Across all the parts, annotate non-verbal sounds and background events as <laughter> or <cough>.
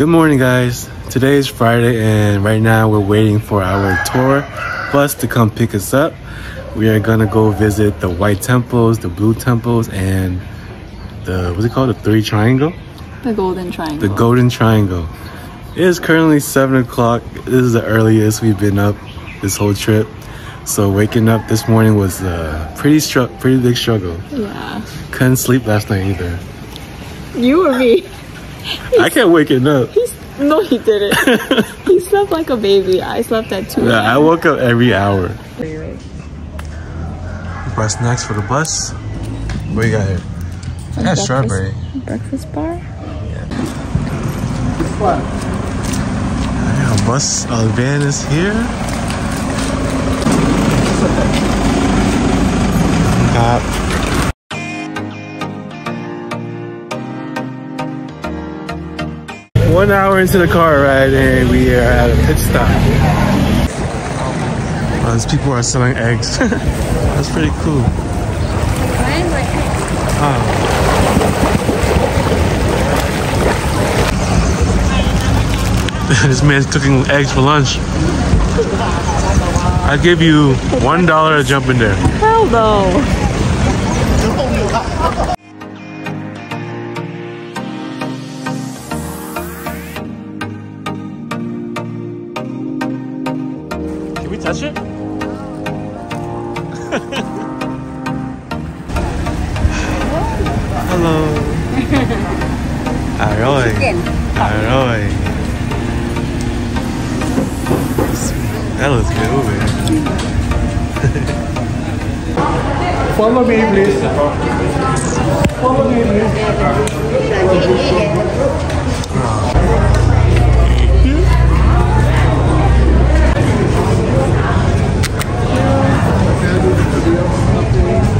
Good morning, guys. Today is Friday, and right now we're waiting for our tour bus to come pick us up. We are gonna go visit the White Temples, the Blue Temples, and the what's it called? The Three Triangle, The Golden Triangle. the Golden Triangle. It is currently seven o'clock. This is the earliest we've been up this whole trip. So waking up this morning was a pretty pretty big struggle. Yeah. Couldn't sleep last night either. You or me? I kept waking up. He's no, he didn't. <laughs> he slept like a baby. I slept at two. Yeah, I woke up every hour. Wait, wait. Bus snacks for the bus. What you got here? I got strawberry. Breakfast bar. Yeah, What? bus uh, van is here. One hour into the car ride and we are at a pit stop. Uh, these people are selling eggs. <laughs> That's pretty cool. <laughs> this man's cooking eggs for lunch. I give you one dollar to jump in there. Hell no. Touch it? Hello. <laughs> Aroy. Aroy. That looks good over here. Follow me, please. Follow me, please. Apparently,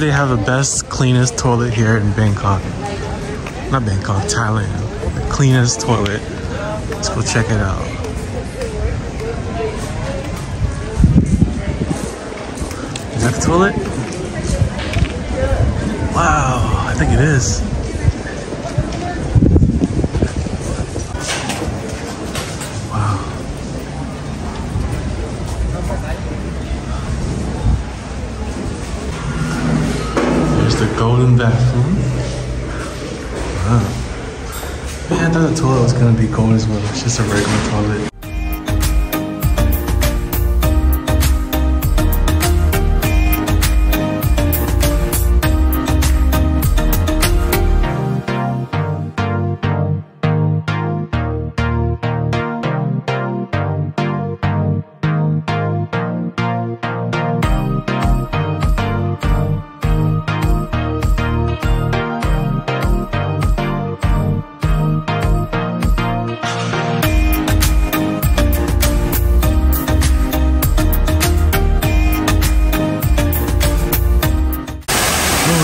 they have the best, cleanest toilet here in Bangkok. Not Bangkok, Thailand. The cleanest toilet. Let's go check it out. Is that the toilet? Wow, I think it is. Golden bathroom. Wow. Man, I thought the toilet was gonna be gold as well. It's just a regular toilet.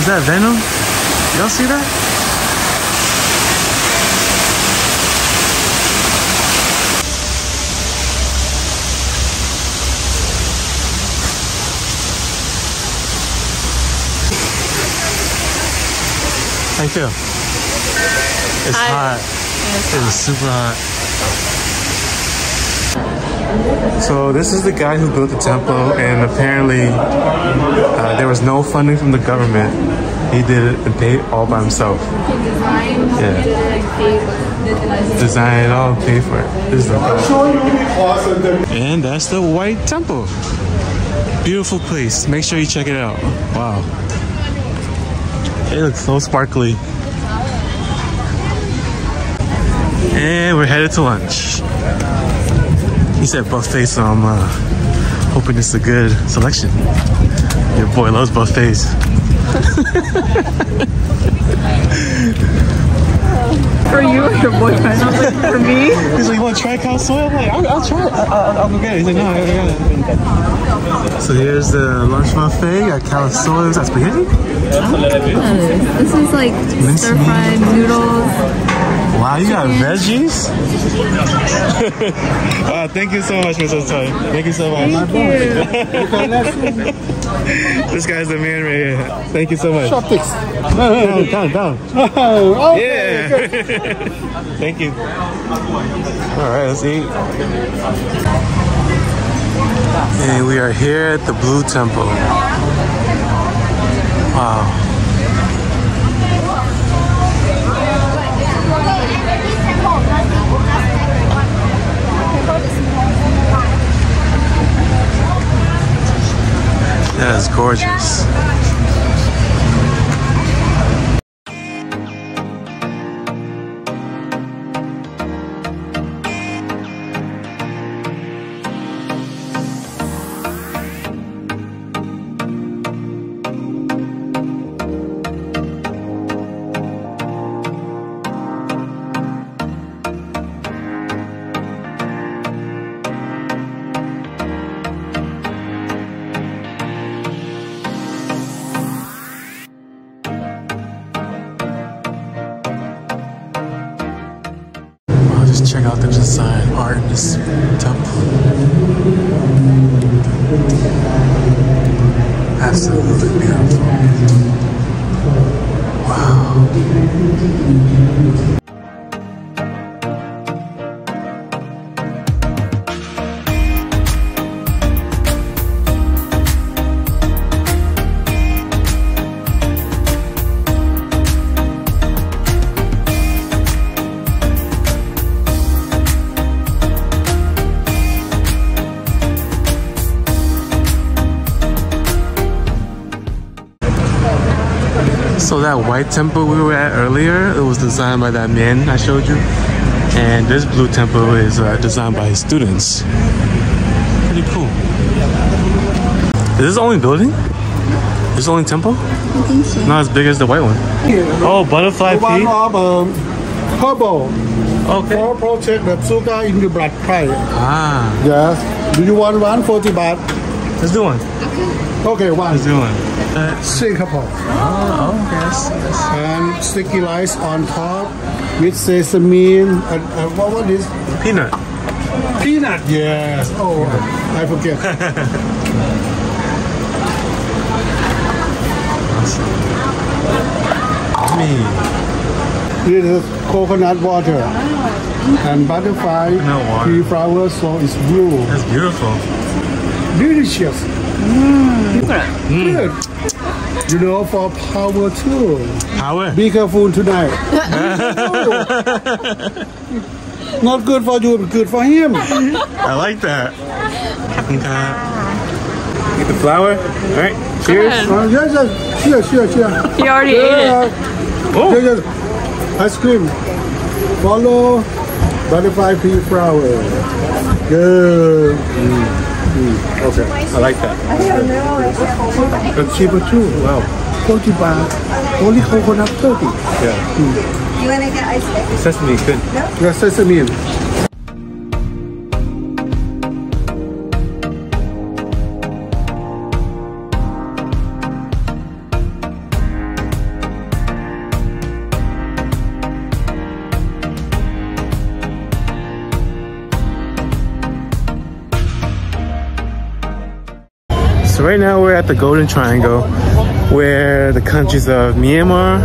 Was that, Venom? Y'all see that? How you feel? It's I- hot. It is super hot. So this is the guy who built the temple, and apparently uh, there was no funding from the government He did it and paid all by himself. Yeah. Design it all, pay for it. This is the and that's the White Temple. Beautiful place. Make sure you check it out. Wow. It looks so sparkly. And we're headed to lunch. He said buffet, so I'm uh, hoping it's a good selection. Your boy loves buffets. <laughs> For you or your boyfriend? I was like, for me? He's like, you want to try khao soi? I'm like, I'll, I'll try it. I'll, I'll, go get it. He's like, no, I got it. So here's the lunch buffet. You got khao soi. Is that spaghetti? This is like stir fried noodles. Wow, you got veggies? wow, <laughs> uh, thank you so much, Mr. Toy. Thank you so much. Thank you. <laughs> This guy's the man right here. Thank you so much. Chopsticks. Down, down, down. <laughs> oh, Yeah. Thank you. All right, let's eat. And we are here at the Blue Temple. Wow. That is gorgeous. Design art in this temple. That white temple we were at earlier, it was designed by that man I showed you. And this blue temple is uh, designed by his students. Pretty cool. Is this the only building? This is the only temple? I think so. Not as big as the white one. Oh, butterfly One pea? um, herbal Okay. for protect the sugar in the blood pipe. Ah, Yes. Do you want one 40 baht? let's do one. Okay. Okay, one. Let's do one. Uh, Singapore. oh, okay. Yes, yes. And sticky rice on top with sesame and, and what was this? Peanut. Peanut. Yes. Oh, I forget. Me. <laughs> this is coconut water and butterfly Coconut water. pea flower, so it's blue. That's beautiful. Delicious. Good. You know, for power too. Power. Be careful tonight. <laughs> Not good for you, but good for him. I like that. Okay. Get the flour. All right. Cheers. Uh, yes, yes. Cheers, cheers, cheers. He already ate it. Oh. Yes, yes. Ice cream. Follow butterfly pea flower. Good. Mm. Mm. Okay. I like that. But cheaper too. Wow. 40 baht. Only coconut 30. Yeah. You want to get ice cream? Sesame, good. Yes, sesame. right now we're at the Golden Triangle where the countries of Myanmar,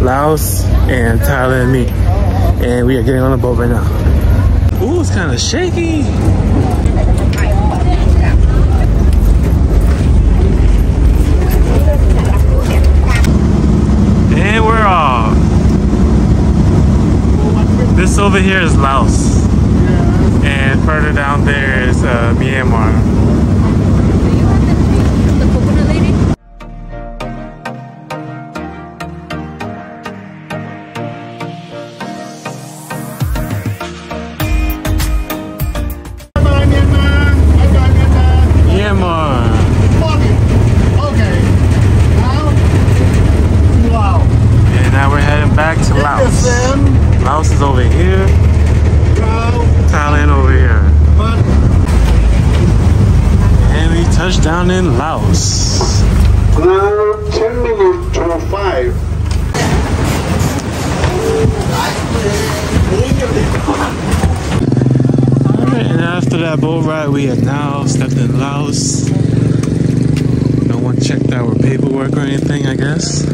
Laos, and Thailand meet. And we are getting on the boat right now. Ooh, it's kind of shaky. And we're off. This over here is Laos. That boat ride, we have now stepped in Laos. No one checked our paperwork or anything, I guess.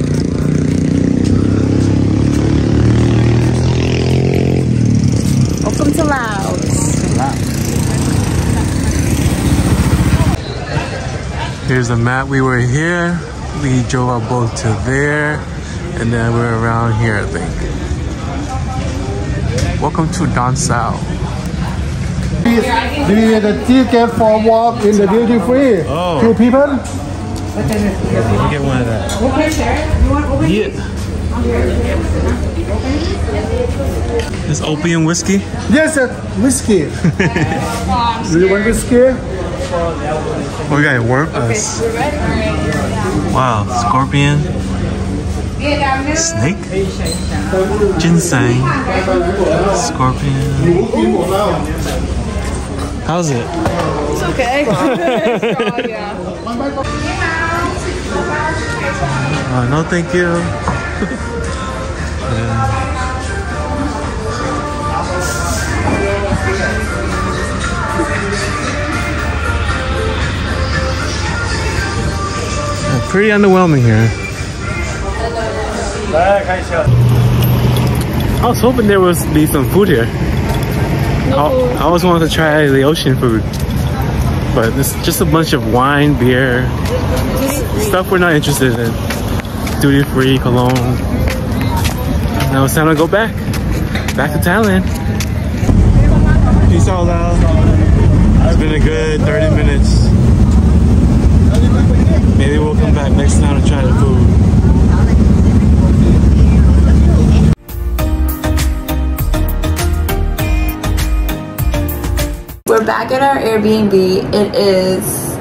Welcome to Laos. Here's the map. We were here. We drove our boat to there, and then we're around here, I think. Welcome to Don Sao. Please, do you get a ticket for walk in the duty free? Oh. Two people? Let me get one of that. Yeah. This opium whiskey. Yes, sir. Whiskey. <laughs> do you want whiskey? Oh, we got it worm us. Wow, scorpion, snake, ginseng, scorpion. How's it? It's okay. <laughs> Oh, no, thank you. <laughs> Yeah. Yeah, Pretty underwhelming here. I was hoping there was be some food here. I, I always wanted to try the ocean food, but it's just a bunch of wine, beer, stuff we're not interested in. Duty free, cologne. Now it's time to go back. Back to Thailand. Peace out, Lau. It's been a good 30 minutes. Maybe we'll come back next time to try the food. We're back at our Airbnb. It is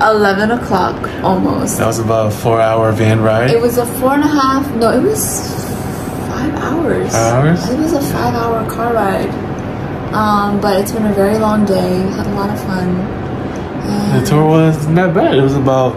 11 o'clock almost. That was about a four hour van ride. It was a four and a half, no, it was five hours. Five hours? It was a five hour car ride. Um, but it's been a very long day. Had a lot of fun. The tour was not bad. It was about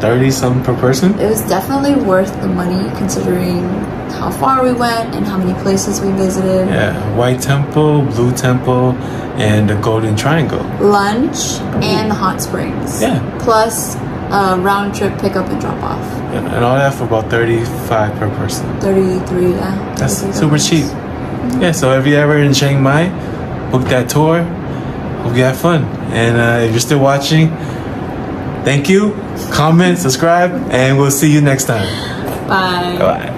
30 something per person. It was definitely worth the money considering how far we went and how many places we visited. Yeah, White Temple, Blue Temple, and the Golden Triangle. Lunch and the hot springs. Yeah. Plus a round trip pickup and drop off. And and all that for about 35 per person. 33, yeah. That's $33. super cheap. Yeah, so if you're ever in Chiang Mai, book that tour. Hope you have fun. And uh, if you're still watching, thank you. Comment, subscribe, and we'll see you next time. Bye. Bye.